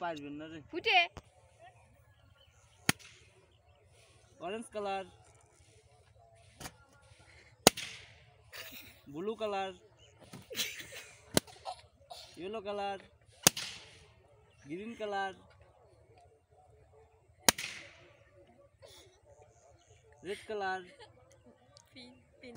পারবেন না রে ফুটে orange colour blue colour yellow colour green colour red colour pin